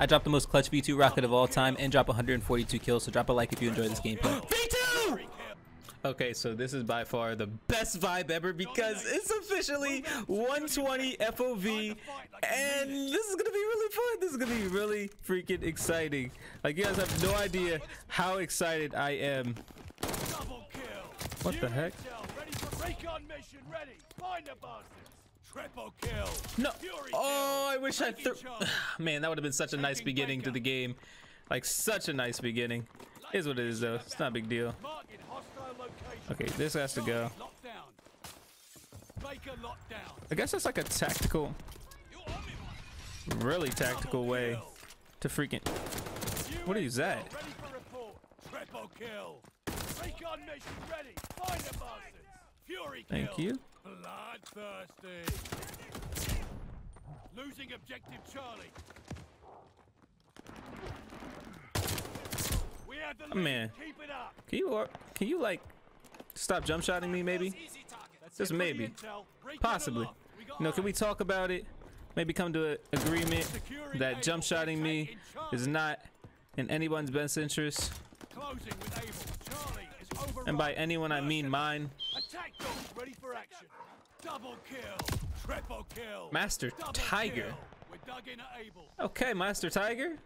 I dropped the most clutch V2 rocket of all time and drop 142 kills, so drop a like if you enjoy this gameplay. V2! Okay, so this is by far the best vibe ever because it's officially 120 FOV and this is gonna be really fun. This is gonna be really freaking exciting. Like you guys have no idea how excited I am. What the heck? Triple kill. No. Oh, I wish I threw. Man, that would have been such a nice beginning to the game. Like such a nice beginning. Is what it is though. It's not a big deal. Okay, this has to go. I guess that's like a tactical, really tactical way to freaking. What is that? Triple kill. Recon mission ready. Find the bastards. Fury kill. Thank you. Bloodthirsty. Losing objective Charlie. We have the Oh, man. Keep it up. Can you, uh, can you like, stop jump shotting me maybe? Just it for the maybe. Possibly. You know, can we talk about it? Maybe come to an agreement that jump shotting me is not in anyone's best interest. Closing with Able. Charlie is overrun. And by anyone, I mean mine. Attack dogs ready for action. Double kill. Triple kill. Master Double Tiger. kill. We're dug in at Able. Okay, Master Tiger.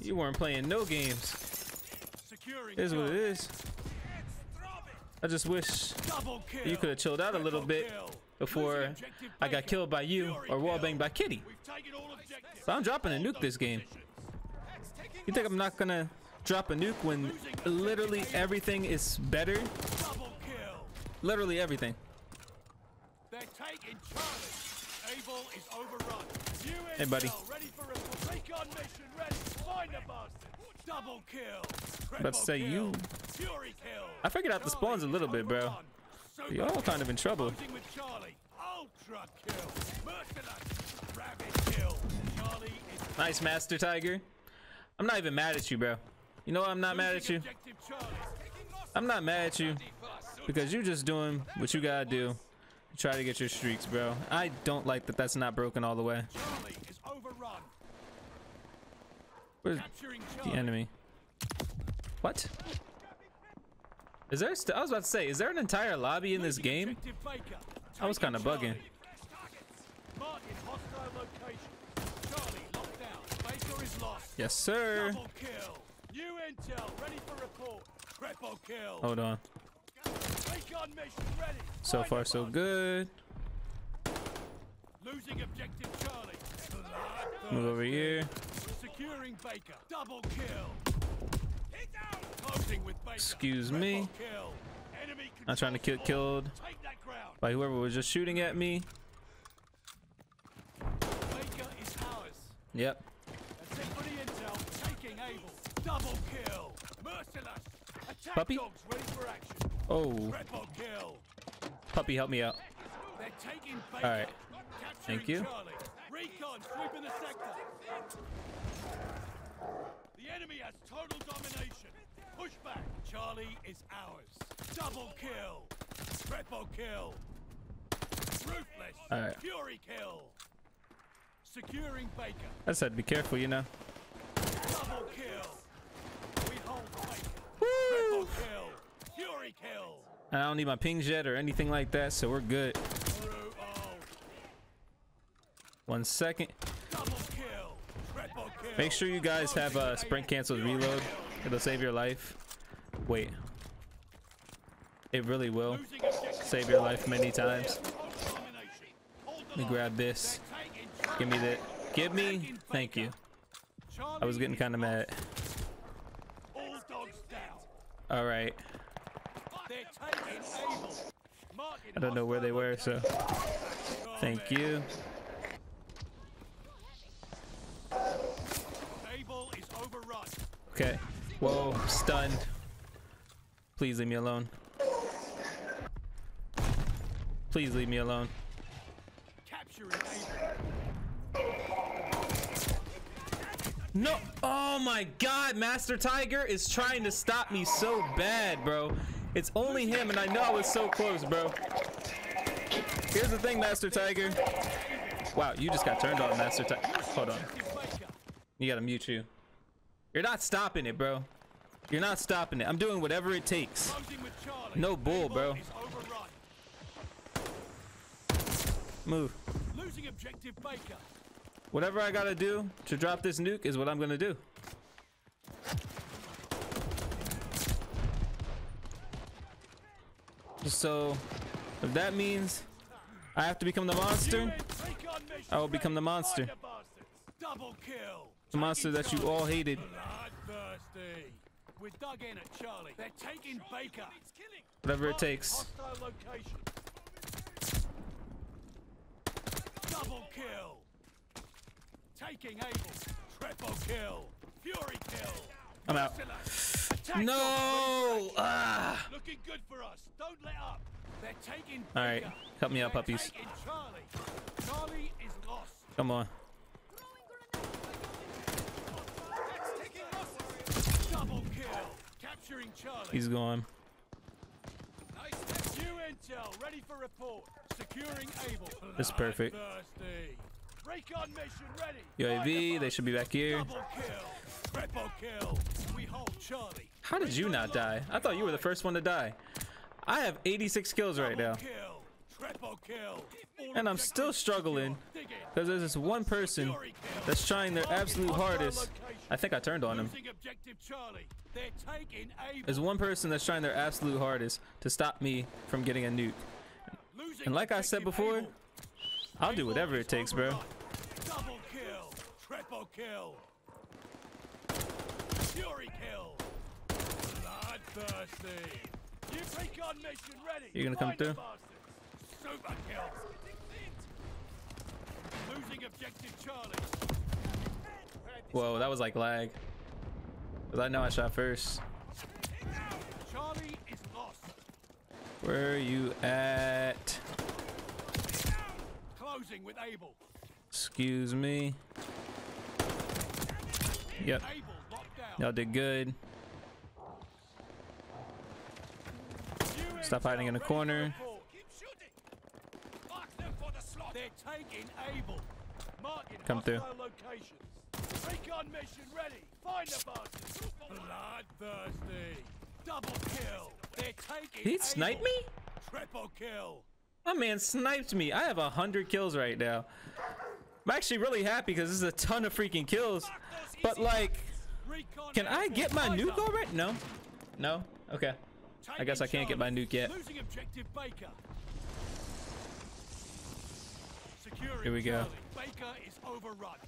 You weren't playing no games. Securing. Is what it is. I just wish you could have chilled out a little bit before I got killed by you or wallbanged by Kitty. We've taken all objectives. So I'm dropping a nuke this game. You think I'm not gonna drop a nuke when literally everything is better? Kill. Literally everything. They're taking Charlie. Able is overrun. You Hey, buddy. Ready for a mission. Ready. Find the bastard. Double kill. About to say Triple you. Fury kill. I figured out the spawns a little bit, bro. You're all kind of in trouble. With Ultra kill. Kill. Is Nice, Master Tiger. I'm not even mad at you, bro. You know what? I'm not mad at you. I'm not mad at you because you're just doing what you gotta do. Try to get your streaks, bro. I don't like that that's not broken all the way. Charlie is overrun. Where's the enemy? What? Is there? I was about to say, is there an entire lobby in this game? I was kinda bugging. Charlie. Marking hostile location. Charlie locked down. Baker is lost. Yes, sir. Kill. New intel ready for report. Kill. Hold on. Recon mission ready. So far, so good. Losing objective Charlie. Move over here. Securing Baker. Double kill. Closing with Baker. Excuse me. I'm trying to get killed Take that ground. by whoever was just shooting at me. Baker is ours. Yep. That's it for the intel. Taking Able. Double kill. Merciless. Attack Puppy? Dogs ready for. Oh, kill. puppy, help me out. They're taking Baker. All right. Thank you. Recon sweeping the sector. The enemy has total domination. Push back. Charlie is ours. Double kill. Triple kill. Ruthless. All right. Fury kill. Securing Baker. I to be careful, you know. Double kill. We hold Baker. Woo! Triple kill. Fury kill. And I don't need my pings yet or anything like that, so we're good. One second. Double kill. Triple kill. Make sure you guys have a uh, sprint canceled reload. It'll save your life. Wait. It really will save your life many times. Total domination. Hold the Let me grab this. Give me that. Give me. Thank you. I was getting kind of mad. All dogs down. All right. They're taking Able. Marking I don't know where they were, so thank you. Able is overrun. Okay. Whoa, stunned. Please leave me alone. Please leave me alone. No. Oh my god, Master Tiger is trying to stop me so bad, bro. It's only him, and I know I was so close, bro. Here's the thing, Master Tiger. Wow, you just got turned on, Master Tiger. Hold on. You gotta mute you. You're not stopping it, bro. You're not stopping it. I'm doing whatever it takes. Closing with Charlie. No bull, bro. Move. Losing objective Baker. Whatever I gotta do to drop this nuke is what I'm gonna do. So, if that means I have to become the monster, UN recon mission I will become the monster. The. Double kill. the monster that you all hated. We're dug in at Charlie. They're taking Baker. Whatever it takes. Double kill. Taking Able. Triple kill. Fury kill. I'm out. Attack No! Ah! Looking good for us. Don't let up. They're taking All right, help me out, puppies. Charlie. Charlie is lost. Come on. Double kill. Capturing Charlie. He's gone. New intel ready for report. Securing Able. Perfect. Bloodthirsty. Recon mission ready. UAV, they should be back here. Double kill. Triple kill. How did you not die? I thought you were the first one to die. I have 86 kills right now. And I'm still struggling because there's this one person that's trying their absolute hardest. I think I turned on him. There's one person that's trying their absolute hardest to stop me from getting a nuke. And like I said before, I'll do whatever it takes, bro. Double kill. Triple kill. Fury kill. Bloodthirsty. You recon mission ready. You gonna come through? Super kill. Losing objective Charlie. Whoa, that was like lag. Cause I know I shot first. Charlie is lost. Where are you at? Closing with Able. Excuse me. Yep, down. Y'all did good. Stop hiding in the corner. Come through. Recon mission ready. Find the bastards. Bloodthirsty. Double kill. They're taking He sniped me? Triple kill. My man sniped me. I have a hundred kills right now. I'm actually really happy because this is a ton of freaking kills. But like, can I get my nuke already? No. No. Okay. I guess I can't get my nuke yet. Losing objective Baker. Securing Here we go. Charlie. Baker is overrun.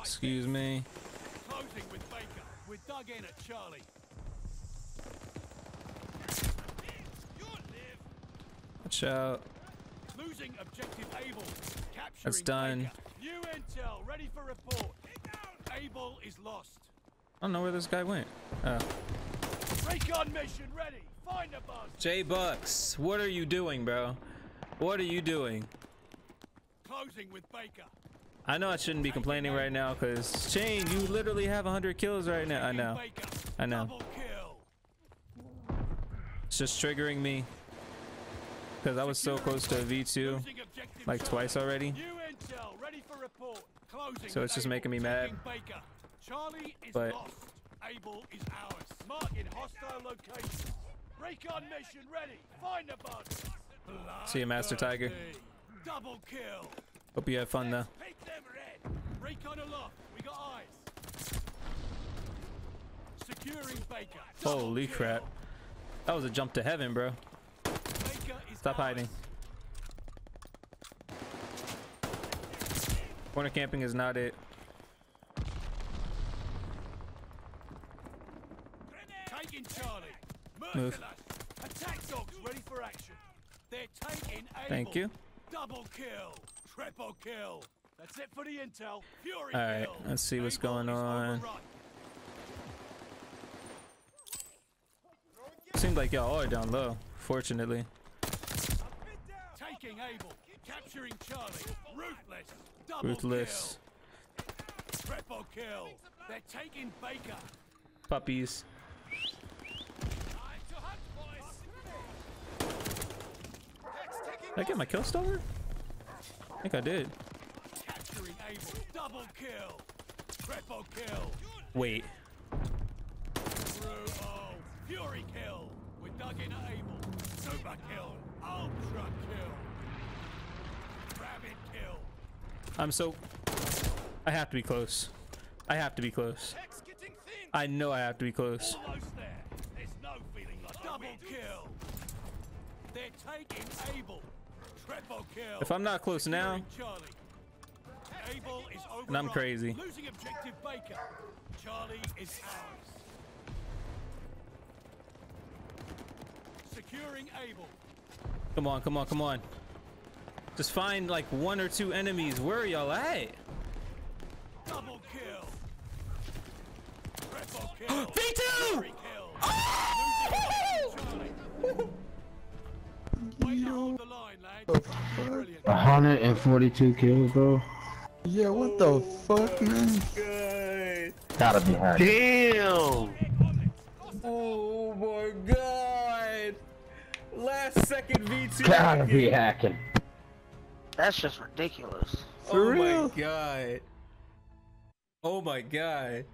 Excuse me. Closing with Baker. We're dug in at Charlie. Watch out. Losing objective Able. That's done. New intel ready for report. Able is lost. I don't know where this guy went. Oh. Recon mission ready. Find the buzz. J Bucks, what are you doing, bro? What are you doing? Closing with Baker. I know I shouldn't be complaining right now because Shane, you literally have 100 kills right now. I know. I know. It's just triggering me because I was so close to a V2 like twice already. New intel ready for report. Closing. So it's just making me mad. Charlie is But- lost. Able is ours. Marking hostile location. Recon mission ready. Find the buzz. See you, Master Tiger. Double kill. Hope you have fun though. Pick them red. Recon aloft. We got eyes. Securing Baker. Double Holy kill. crap. That was a jump to heaven, bro. Stop ours. hiding. Corner camping is not it. Taking Charlie. Move. Attack dogs ready for action. They're taking Able. Thank you. Double kill. Triple kill. That's it for the intel. Fury All right, kill. let's see what's Able going on. overrun. Seems like y'all are down low, fortunately. Taking Able. Capturing Charlie. Ruthless. Double Ruthless. kill. Triple kill. They're taking Baker. Puppies. Time to hunt, boys. Did I get my kill stolen? I think I did. Capturing Able. Double kill. Triple kill. Wait. Brutal. Fury kill. We dug in at Able. Super kill. Ultra kill. Rabbit kill. I'm so. I have to be close. I have to be close. Hex getting thin. I know I have to be close. There. No like double kill. They're taking Able. Triple kill. If I'm not close now, Able is over. And I'm crazy. Losing objective Baker. Charlie is ours. Securing Able. come on, come on, come on. Just find like one or two enemies. Where are y'all at? Double kill. Triple kill. V2! Three kill. Losing Charlie. Way to hold the line, 142 kills, bro. Yeah, what the fuck, man? Good. Gotta be hard. Damn! Oh my god. Last second V2. Gotta be hacking. That's just ridiculous. For oh real? my god. Oh my god.